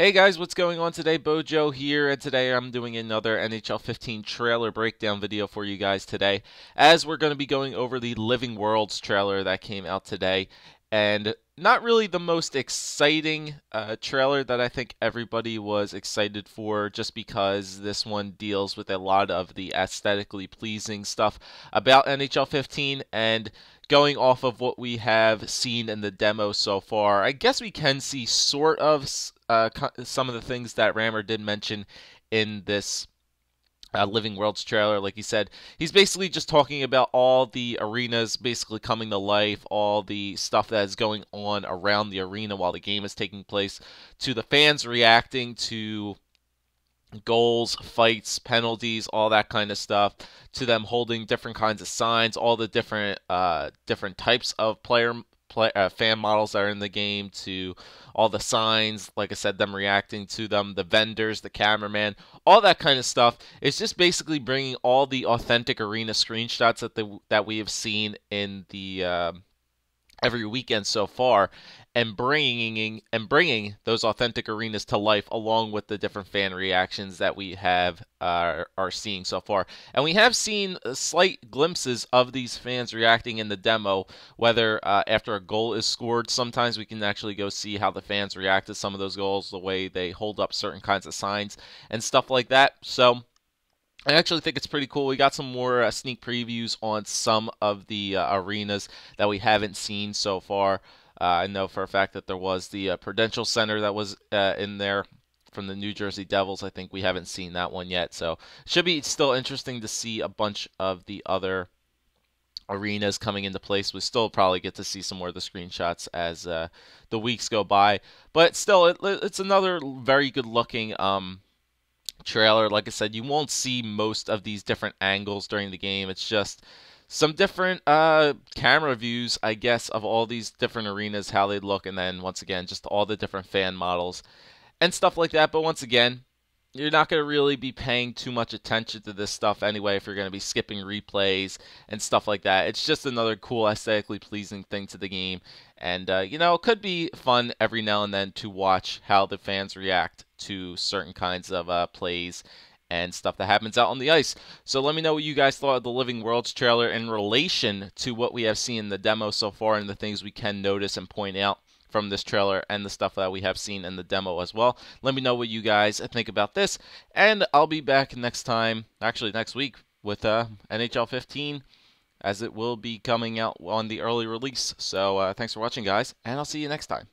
Hey guys, what's going on today? Bojo here, and today I'm doing another NHL 15 trailer breakdown video for you guys today, as we're going to be going over the Living Worlds trailer that came out today, and not really the most exciting uh, trailer that I think everybody was excited for, just because this one deals with a lot of the aesthetically pleasing stuff about NHL 15, and going off of what we have seen in the demo so far, I guess we can see sort of uh, some of the things that Rammer did mention in this uh, Living Worlds trailer. Like he said, he's basically just talking about all the arenas basically coming to life, all the stuff that is going on around the arena while the game is taking place, to the fans reacting to goals, fights, penalties, all that kind of stuff, to them holding different kinds of signs, all the different uh, different types of player play, uh, fan models that are in the game, to all the signs, like I said, them reacting to them, the vendors, the cameraman, all that kind of stuff. It's just basically bringing all the authentic arena screenshots that the that we have seen in the. Uh, every weekend so far and bringing and bringing those authentic arenas to life along with the different fan reactions that we have uh, are seeing so far. And we have seen slight glimpses of these fans reacting in the demo whether uh, after a goal is scored sometimes we can actually go see how the fans react to some of those goals the way they hold up certain kinds of signs and stuff like that. So I actually think it's pretty cool. We got some more uh, sneak previews on some of the uh, arenas that we haven't seen so far. Uh, I know for a fact that there was the uh, Prudential Center that was uh, in there from the New Jersey Devils. I think we haven't seen that one yet, so it should be still interesting to see a bunch of the other arenas coming into place. We still probably get to see some more of the screenshots as uh, the weeks go by, but still, it, it's another very good looking. Um, trailer. Like I said, you won't see most of these different angles during the game. It's just some different uh, camera views, I guess, of all these different arenas, how they look, and then once again, just all the different fan models and stuff like that. But once again, you're not going to really be paying too much attention to this stuff anyway if you're going to be skipping replays and stuff like that. It's just another cool, aesthetically pleasing thing to the game. And, uh, you know, it could be fun every now and then to watch how the fans react to certain kinds of uh, plays and stuff that happens out on the ice. So let me know what you guys thought of the Living Worlds trailer in relation to what we have seen in the demo so far and the things we can notice and point out from this trailer and the stuff that we have seen in the demo as well. Let me know what you guys think about this, and I'll be back next time, actually next week, with uh, NHL 15 as it will be coming out on the early release. So uh, thanks for watching, guys, and I'll see you next time.